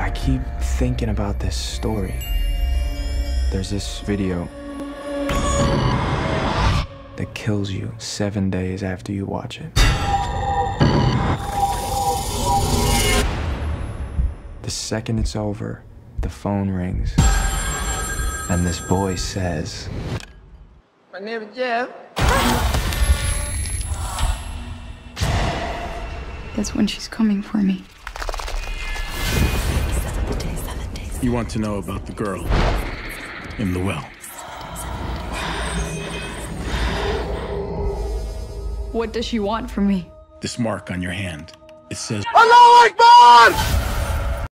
I keep thinking about this story. There's this video that kills you seven days after you watch it. The second it's over, the phone rings. And this boy says, My name is Jeff. That's when she's coming for me. You want to know about the girl in the well. What does she want from me? This mark on your hand. It says Allah Akbar!